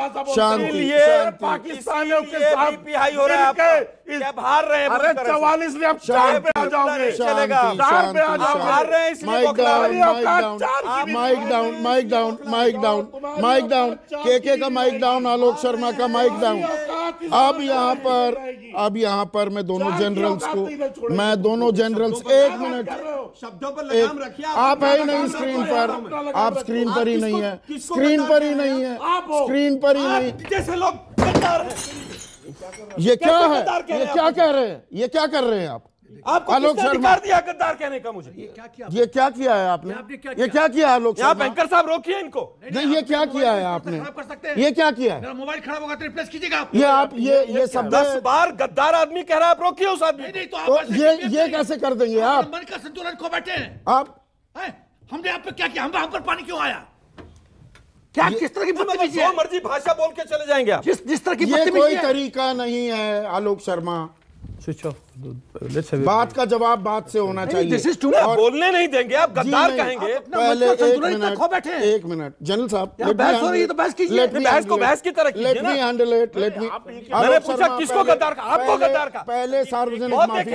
शांति पाकिस्तानियों के साथ हो रहा है क्या रहे अरे चवालीस में आप चार पे आ जाओगे। चलेगा। चार पे आ जाओगे। Mic down. Mic down. Mic down mic down mic down. Mic down. KK का माइक डाउन आलोक शर्मा का माइक डाउन। अब यहाँ पर अब यहाँ पर मैं दोनों जनरल्स को मैं दोनों जनरल्स एक मिनट। शब्दों पर लगाम एक रखिए आप। है ही नहीं स्क्रीन पर। आप स्क्रीन पर ही नहीं है। स्क्रीन पर ही नहीं है। स्क्रीन पर ही नहीं। जैसे लोग ये क्या है? ये क्या कह रहे हैं? ये क्या कर रहे हैं आप? आपको आलोक किसने। अधिकार दिया गद्दार कहने का मुझे? क्या किया ये क्या किया है आपने? ये क्या किया? आलोक शर्मा बैंकर साहब रोकिए इनको। नहीं ये क्या किया है आपने? खराब कर सकते हैं। ये क्या किया है? मोबाइल खराब होगा तो रिप्लेस कीजिएगा आप। ये आप ये ये शब्द दस बार गद्दार आदमी कह रहा है आप रोकिए उस आदमी नहीं नहीं तो तो आप ये ये कैसे कर देंगे आप मन का संतुलन खो बैठे हैं। आप हमने आप पे क्या किया? हम हम पर पानी क्यों आया? क्या किस तरह की बदतमीजी मर्ज़ी भाषा बोल के चले जाएँगे आप। जिस जिस तरह की ये कोई तरीका नहीं है Alok Sharma. Switch off let's have बात का जवाब बात से होना चाहिए दिस इज़ टू और- बोलने नहीं देंगे आप गद्दार कहेंगे पहले एक संतुलन इतना खो बैठे मिनट हैं। एक मिनट जनरल साहब ये बहस हो रही है तो बहस कीजिए। बहस को बहस की तरह कीजिए ना let me handle it let me मैंने पूछा किसको गद्दार का? आपको गद्दार का। पहले सार्वजनिक माफ़ी